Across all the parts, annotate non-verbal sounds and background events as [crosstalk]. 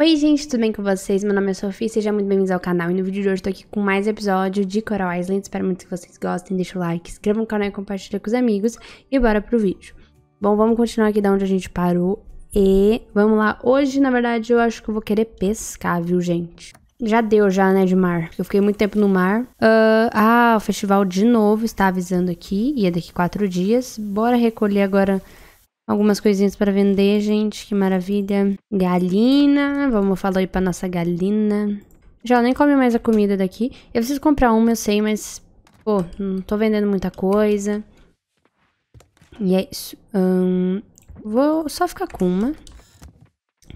Oi gente, tudo bem com vocês? Meu nome é Sofia, sejam muito bem-vindos ao canal. E no vídeo de hoje tô aqui com mais episódio de Coral Island, espero muito que vocês gostem, deixa o like, inscreva no canal e compartilha com os amigos. E bora pro vídeo. Bom, vamos continuar aqui da onde a gente parou. E vamos lá, hoje na verdade eu acho que eu vou querer pescar, viu gente? Já deu já, né, de mar, eu fiquei muito tempo no mar. Uh, ah, o festival de novo está avisando aqui, e é daqui quatro dias, bora recolher agora Algumas coisinhas para vender, gente. Que maravilha. Galina. Vamos falar aí pra nossa galina. Já nem come mais a comida daqui. Eu preciso comprar uma, eu sei, mas... Pô, não tô vendendo muita coisa. E é isso. Vou só ficar com uma.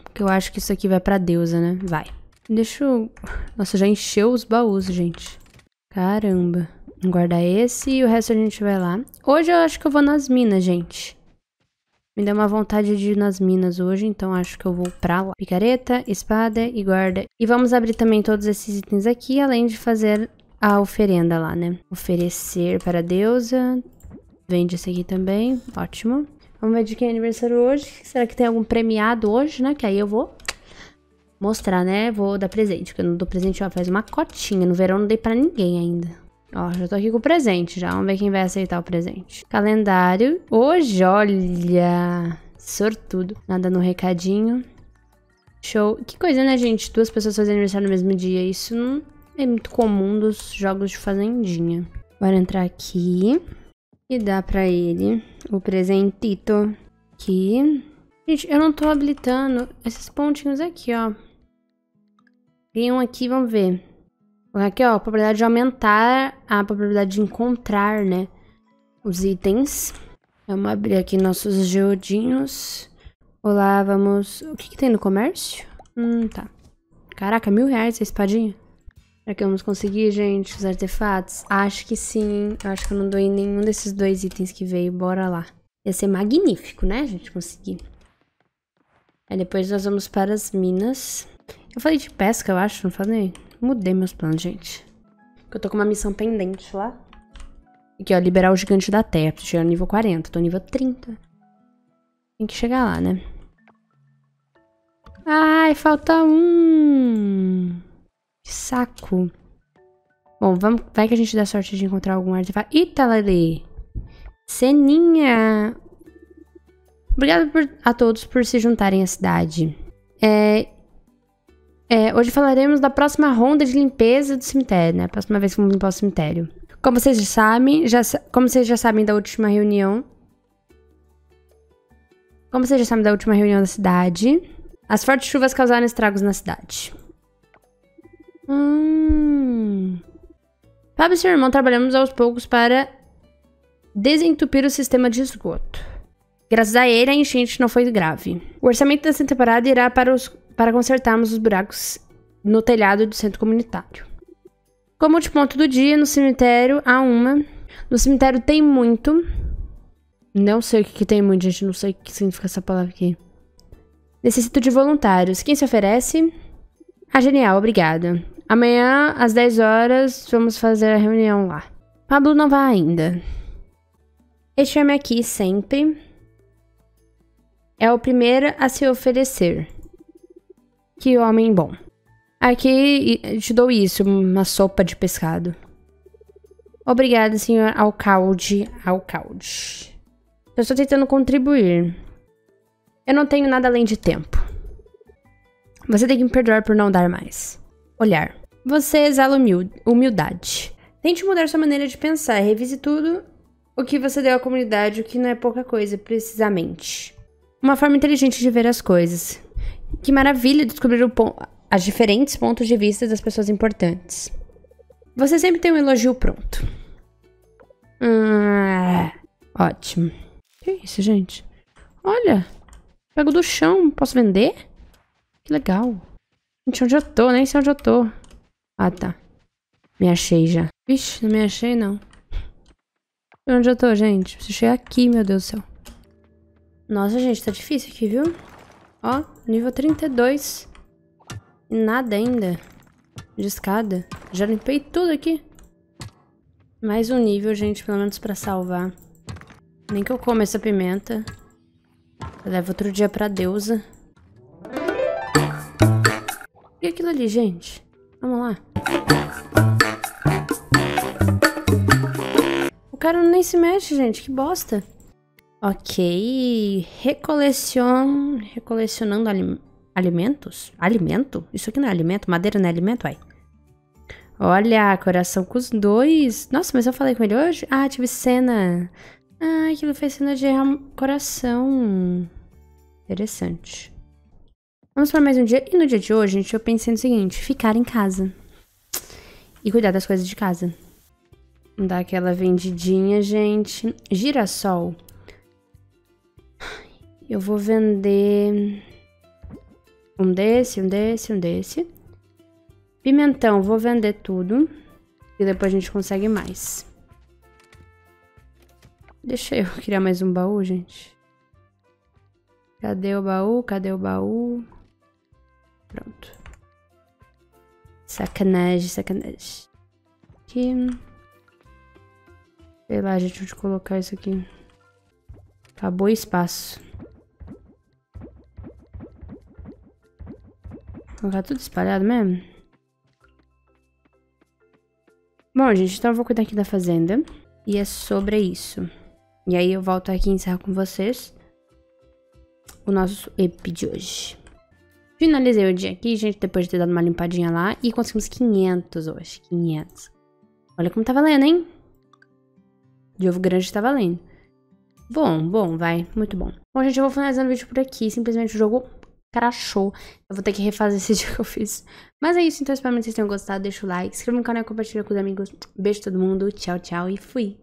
Porque eu acho que isso aqui vai pra deusa, né? Vai. Deixa eu... Nossa, já encheu os baús, gente. Caramba. Guardar esse e o resto a gente vai lá. Hoje eu acho que eu vou nas minas, gente. Me deu uma vontade de ir nas minas hoje, então acho que eu vou pra lá. Picareta, espada e guarda. E vamos abrir também todos esses itens aqui, além de fazer a oferenda lá, né? Oferecer para a deusa. Vende esse aqui também, ótimo. Vamos ver de quem é aniversário hoje. Será que tem algum premiado hoje, né? Que aí eu vou mostrar, né? Vou dar presente, porque eu não dou presente, ó, faz uma cotinha. No verão não dei pra ninguém ainda. Ó, já tô aqui com o presente já. Vamos ver quem vai aceitar o presente. Calendário. Hoje, olha. Sortudo. Nada no recadinho. Show. Que coisa, né, gente? Duas pessoas fazendo aniversário no mesmo dia. Isso não é muito comum dos jogos de fazendinha. Bora entrar aqui. E dar pra ele o presentito. Aqui. Gente, eu não tô habilitando esses pontinhos aqui, ó. Tem um aqui, vamos ver. Aqui, ó, a probabilidade de aumentar a probabilidade de encontrar, né? Os itens. Vamos abrir aqui nossos geodinhos. Olá, vamos... O que, que tem no comércio? Hum, tá. Caraca, mil reais essa espadinha. Será que vamos conseguir, gente, os artefatos? Acho que sim. Acho que eu não doei nenhum desses dois itens que veio. Bora lá. Ia ser magnífico, né, gente, conseguir. Aí depois nós vamos para as minas. Eu falei de pesca, eu acho, não falei? Mudei meus planos, gente. Eu tô com uma missão pendente lá. Aqui, ó, liberar o gigante da terra. Preciso chegar no nível 40. Tô no nível 30. Tem que chegar lá, né? Ai, falta um. Que saco. Bom, vamos, vai que a gente dá sorte de encontrar algum artefato. Eita, Lele. Ceninha. Obrigado a todos por se juntarem à cidade. É, é, hoje falaremos da próxima ronda de limpeza do cemitério, né? A próxima vez que vamos limpar o cemitério. Como vocês já sabem, já, como vocês já sabem da última reunião. Como vocês já sabem da última reunião da cidade, as fortes chuvas causaram estragos na cidade. Hum. Fábio e seu irmão trabalhamos aos poucos para desentupir o sistema de esgoto. Graças a ele, a enchente não foi grave. O orçamento dessa temporada irá para os para consertarmos os buracos no telhado do centro comunitário. Como último ponto do dia, no cemitério há uma. No cemitério tem muito. Não sei o que, que tem muito, gente. Não sei o que significa essa palavra aqui. Necessito de voluntários. Quem se oferece? Ah, genial, obrigada. Amanhã, às 10 horas, vamos fazer a reunião lá. Pablo não vai ainda. Este homem aqui sempre é o primeiro a se oferecer. Que homem bom. Aqui te dou isso, uma sopa de pescado. Obrigada, senhor alcalde. Alcalde. Eu estou tentando contribuir. Eu não tenho nada além de tempo. Você tem que me perdoar por não dar mais. Olhar. Você exala humildade. Tente mudar sua maneira de pensar. Revise tudo o que você deu à comunidade, o que não é pouca coisa, precisamente. Uma forma inteligente de ver as coisas. Que maravilha descobrir as diferentes pontos de vista das pessoas importantes. Você sempre tem um elogio pronto. Ah, ótimo. Que isso, gente? Olha, pego do chão, posso vender? Que legal. Gente, onde eu tô? Nem sei onde eu tô. Ah, tá. Me achei já. Vixe, não me achei, não. Onde eu tô, gente? Preciso chegar aqui, meu Deus do céu. Nossa, gente, tá difícil aqui, viu? Ó, nível 32. E nada ainda. De escada. Já limpei tudo aqui. Mais um nível, gente, pelo menos pra salvar. Nem que eu coma essa pimenta. Eu levo outro dia pra deusa. E aquilo ali, gente? Vamos lá. O cara nem se mexe, gente. Que bosta. Ok. Recolecion... Recolecionando alim... alimentos? Alimento? Isso aqui não é alimento? Madeira não é alimento, ai. Olha, coração com os dois. Nossa, mas eu falei com ele hoje? Ah, tive cena. Ah, aquilo fez cena de coração. Interessante. Vamos para mais um dia. E no dia de hoje, gente, eu pensei no seguinte: ficar em casa. E cuidar das coisas de casa. Dar aquela vendidinha, gente. Girassol. Eu vou vender um desse, um desse, um desse. Pimentão, vou vender tudo. E depois a gente consegue mais. Deixa eu [laughs] criar mais um baú, gente. Cadê o baú? Cadê o baú? Pronto. Sacanagem, sacanagem. Aqui. Sei lá, gente, onde colocar isso aqui. Acabou espaço. Colocar tudo espalhado mesmo? Bom, gente, então eu vou cuidar aqui da fazenda. E é sobre isso. E aí eu volto aqui e encerro com vocês o nosso EP de hoje. Finalizei o dia aqui, gente, depois de ter dado uma limpadinha lá. E conseguimos 500 hoje. 500. Olha como tá valendo, hein? De ovo grande tá valendo. Bom, bom, vai. Muito bom. Bom, gente, eu vou finalizando o vídeo por aqui. Simplesmente o jogo crashou. Eu vou ter que refazer esse [laughs] dia que eu fiz. Mas é isso, então espero que vocês tenham gostado. Deixa o like, inscreva no canal e compartilha com os amigos. Beijo todo mundo, tchau, tchau e fui!